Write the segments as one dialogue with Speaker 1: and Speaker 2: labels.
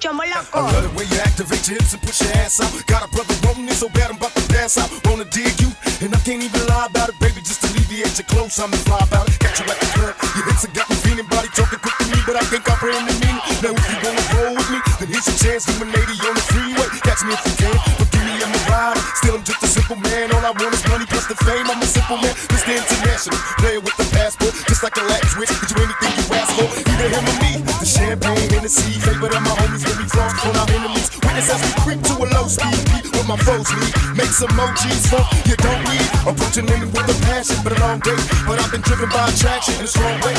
Speaker 1: chomo
Speaker 2: I love the way you activate your hips and push your ass out. Got a brother wanting it so bad I'm about to pass out. Wanna dig you, and I can't even lie about it, baby. Just alleviate your clothes, I'm the fly about it. Got you at the club, your hips have got me feeling. Body talking quick to me, but I can't comprehend the meaning. Now if you wanna roll with me, then here's your chance. You a lady on the freeway, catch me if you can. Forgive me, I'm a rider. Still, I'm just a simple man. All I want is money plus the fame. I'm a simple man, Mr. International, player with the passport, just like a latch switch. Get you anything you ask for, either him or me. The champagne, Hennessy, favorite of my homies when we cross on our enemies. Witness as we creep to a low speed, beat what my foes need. Make some emojis for you don't need. Approaching it with a passion, but a long day. But I've been driven by attraction in a strong way.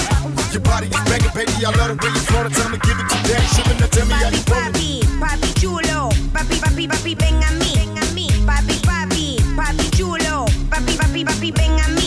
Speaker 2: Your body is banging, baby. I love the way you flow. Time to give it to that. Sugar, now tell me how you
Speaker 1: Papi, papi, chulo. Papi, papi, papi. Ven a mí. Papi, papi, papi chulo. Papi, papi, papi, ven a mí.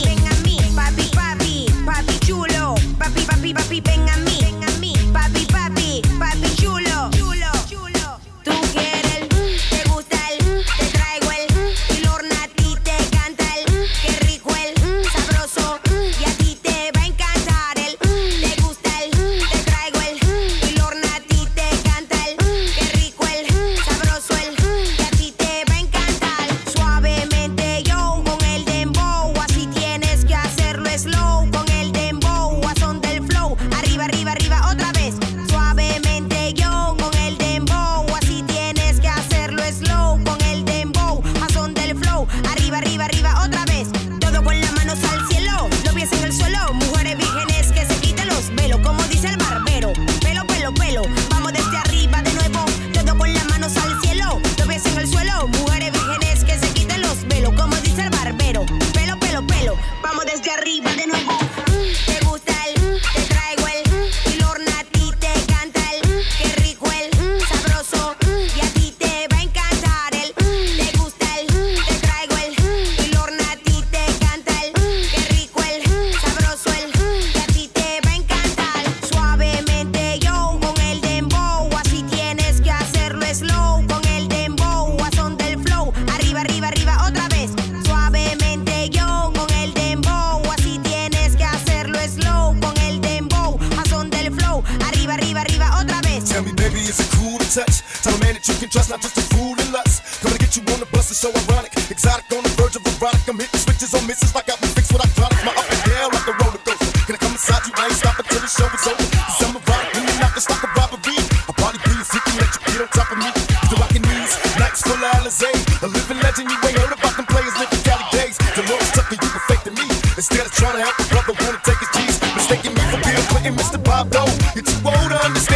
Speaker 2: Can trust, not just a fool and lust. Gonna get you on the bus, it's so ironic. Exotic on the verge of erotic. I'm hitting switches on misses like I been fixed with hydraulics. My up and down like a roller coaster. Can I come inside you? I ain't stopping till the show is over. Cause I'm erotic when you're not just like a robbery. I party be a freaky, let you get on top of me. The rockin' knees, nights full of Alizé. A living legend, you ain't heard about them players living Cali days. Delores Tucker, you can fake to me. Instead of trying to help a brother, wanna take his G's. Mistaking me for Bill Clinton, Mr. Bob Dole. You're too old to understand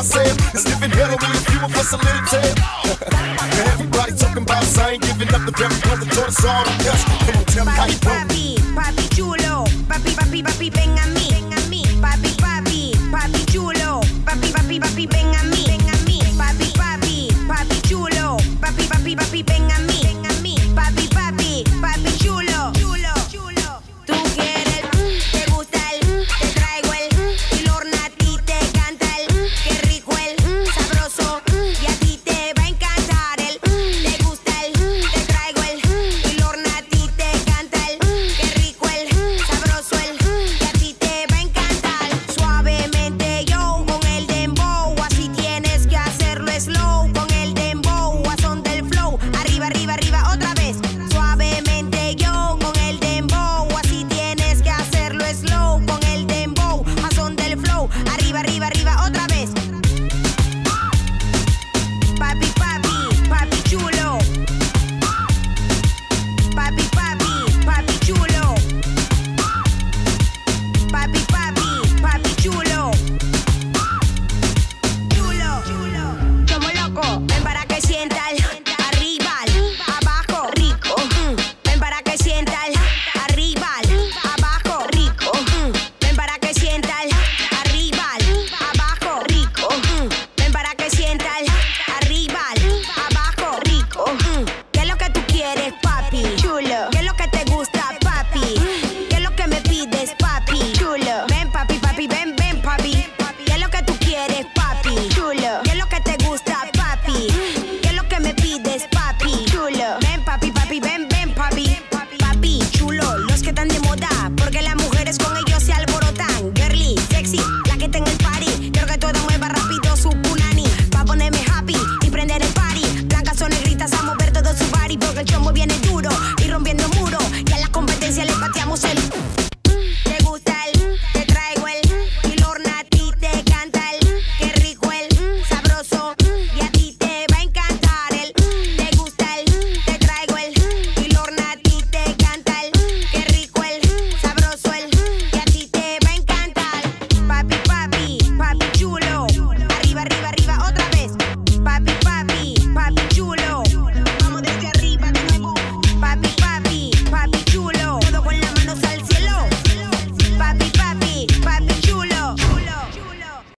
Speaker 2: myself living hell with a few of us a little tail. everybody talking about us, I ain't giving up the very brother daughter's all the best. Come on, tell me how you.
Speaker 1: Papi, papi chulo, papi, papi, papi, venga.